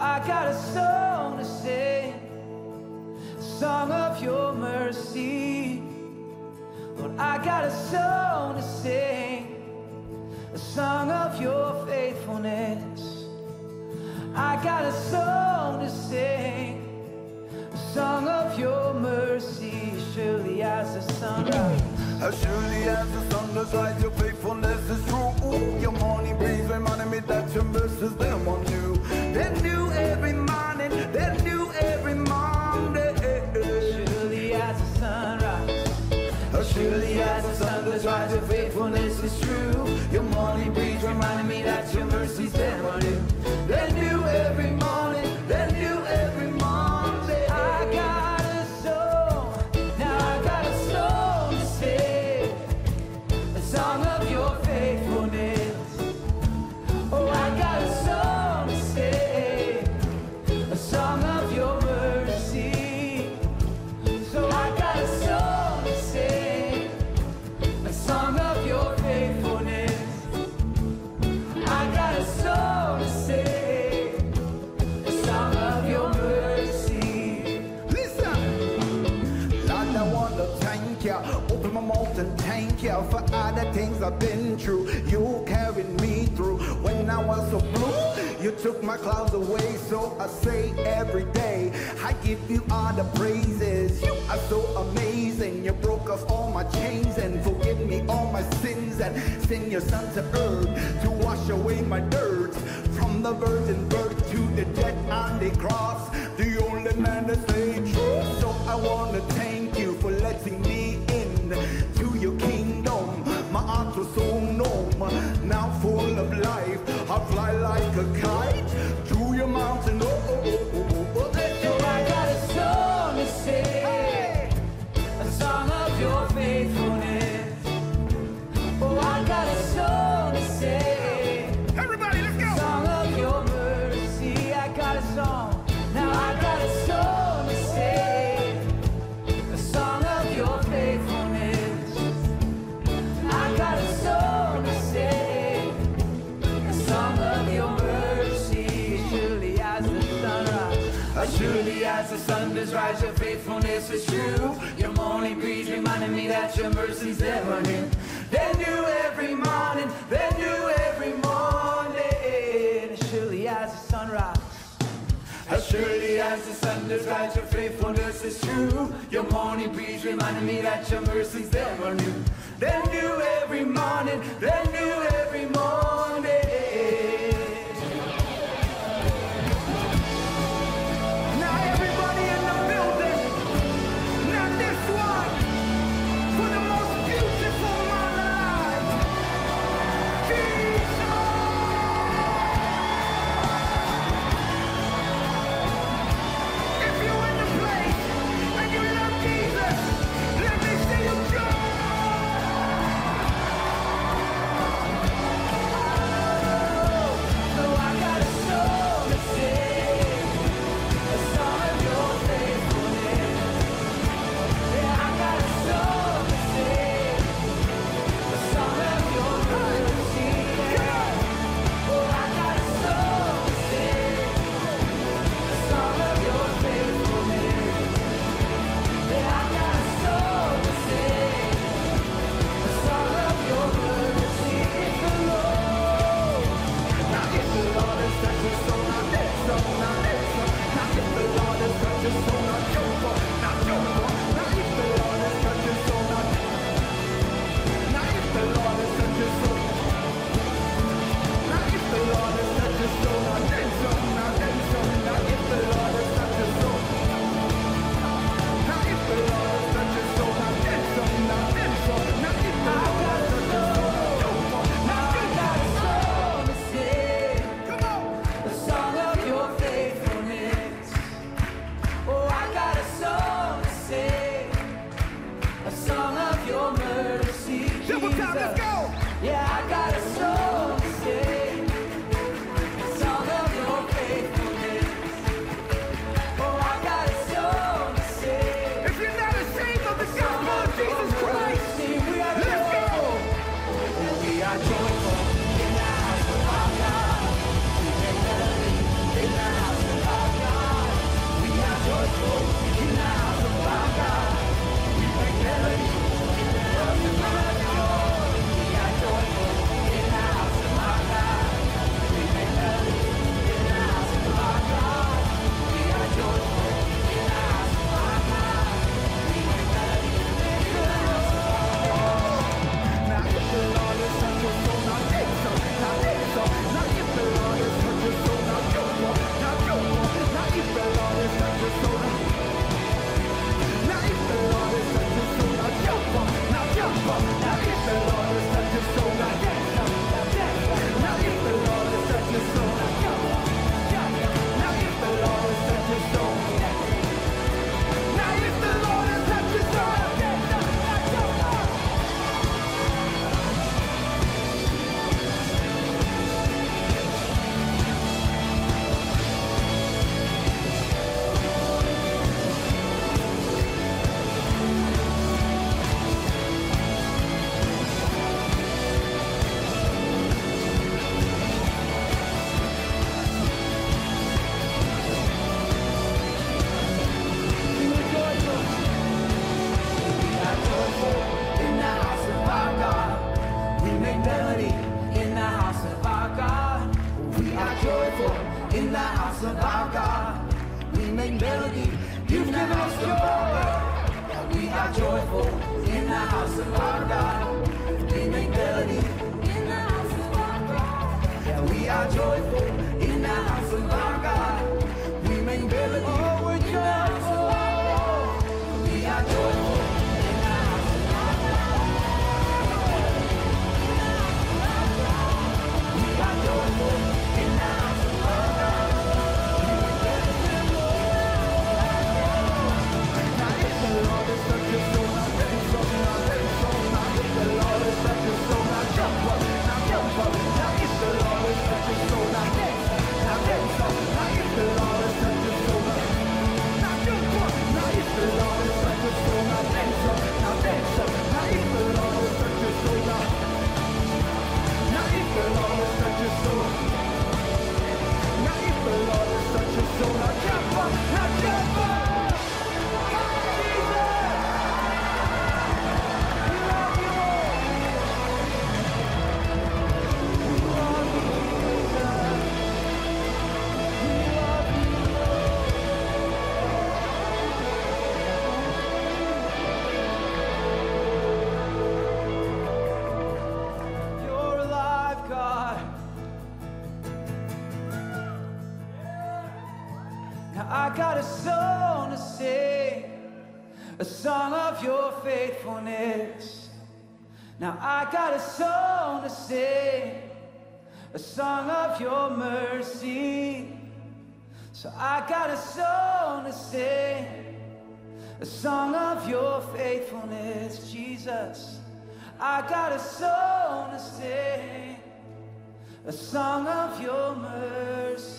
I got a song to sing, a song of your mercy. Lord, I got a song to sing, a song of your faithfulness. I got a song to sing, a song of your mercy. Surely as the sunrise. As surely as the sun rises, your faithfulness is true. Ooh, your morning breeze reminded me that your mercy's them on you. Then you care for all the things I've been through. You carried me through when I was so blue. You took my clouds away, so I say every day, I give you all the praises. You are so amazing. You broke off all my chains and forgive me all my sins and send your son to earth to wash away my dirt. From the virgin birth to the death on the cross, the only man that stayed true. So I wanna thank you for letting me life. I fly like a kite. Surely as the sun does rise, your faithfulness is true. Your morning breeze reminded me that your mercy's never new. They're new every morning, they're new every morning. Surely as the sun rises, As surely as the sun does rise, your faithfulness is true. Your morning breeze reminded me that your mercy's never new. They're new every morning, they're new every morning. House of our God. We make melody. You've given us joy. And we are joyful in the house of our God. We make melody in the house of our God. We are joyful in the house of our God. We make melody. Oh, we're joyful. We are joyful I got a song to sing, a song of your faithfulness. Now I got a song to sing, a song of your mercy. So I got a song to sing, a song of your faithfulness, Jesus. I got a song to sing, a song of your mercy.